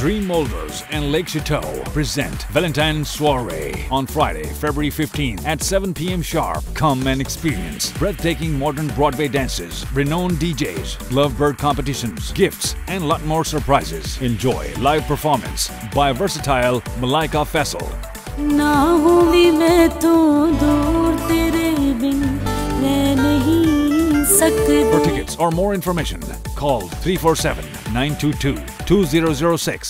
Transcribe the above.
Dream Molders and Lake Chateau present Valentine Soiree on Friday, February 15th at 7 p.m. sharp. Come and experience breathtaking modern Broadway dances, renowned DJs, lovebird competitions, gifts, and lot more surprises. Enjoy live performance by versatile Malika Fessel. For tickets or more information, call 347 922 2006.